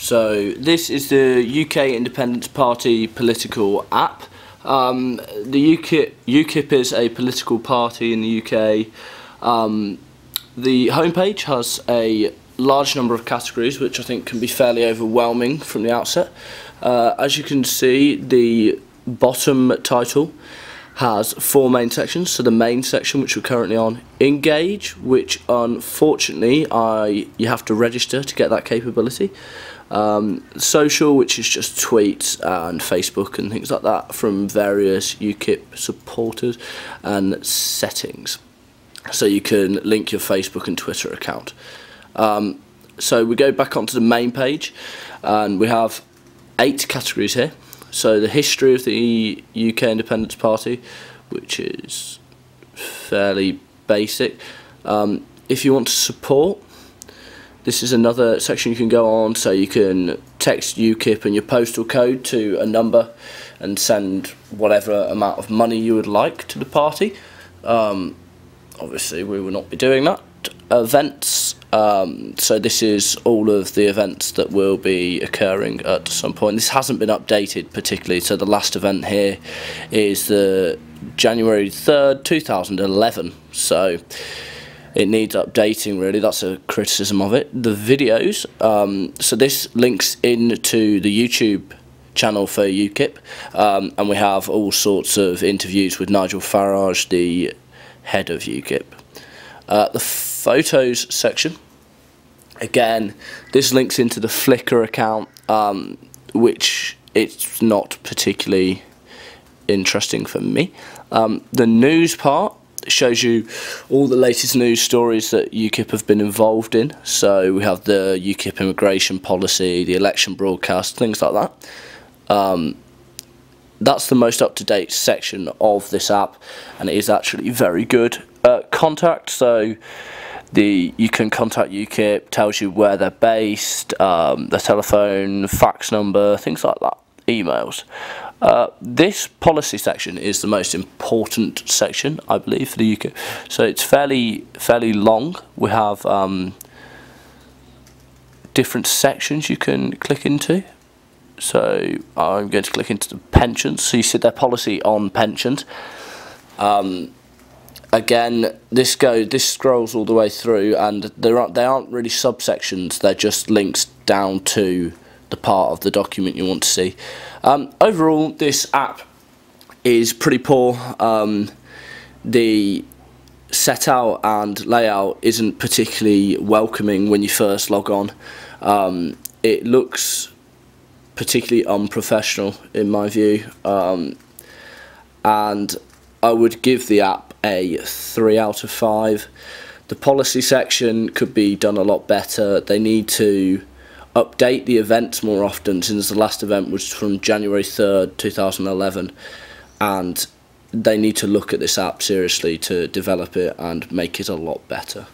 So this is the UK Independence Party political app. Um, the UKIP, UKIP is a political party in the UK. Um, the homepage has a large number of categories, which I think can be fairly overwhelming from the outset. Uh, as you can see, the bottom title has four main sections. So the main section, which we're currently on, engage, which unfortunately I you have to register to get that capability. Um, social, which is just tweets and Facebook and things like that from various UKIP supporters, and settings. So you can link your Facebook and Twitter account. Um, so we go back onto the main page, and we have eight categories here. So the history of the UK Independence Party, which is fairly basic. Um, if you want to support, this is another section you can go on. So you can text UKIP and your postal code to a number and send whatever amount of money you would like to the party. Um, obviously, we will not be doing that. Events um, so this is all of the events that will be occurring at some point. This hasn't been updated particularly, so the last event here is the January 3rd, 2011. So it needs updating really, that's a criticism of it. The videos, um, so this links into the YouTube channel for UKIP um, and we have all sorts of interviews with Nigel Farage, the head of UKIP. Uh, the photos section. Again, this links into the Flickr account, um, which it's not particularly interesting for me. Um, the news part shows you all the latest news stories that UKIP have been involved in. So we have the UKIP immigration policy, the election broadcast, things like that. Um, that's the most up-to-date section of this app and it is actually very good. Uh, contact, so the you can contact UKIP, tells you where they're based, um, their telephone, fax number, things like that, emails. Uh, this policy section is the most important section, I believe, for the UK. So it's fairly fairly long. We have um, different sections you can click into. So I'm going to click into the pensions. So you see their policy on pensions. Um, again this go this scrolls all the way through and there aren't they aren't really subsections they're just links down to the part of the document you want to see um, overall this app is pretty poor um, the setout and layout isn't particularly welcoming when you first log on um, it looks particularly unprofessional in my view um, and I would give the app a 3 out of 5. The policy section could be done a lot better. They need to update the events more often since the last event was from January 3rd, 2011 and they need to look at this app seriously to develop it and make it a lot better.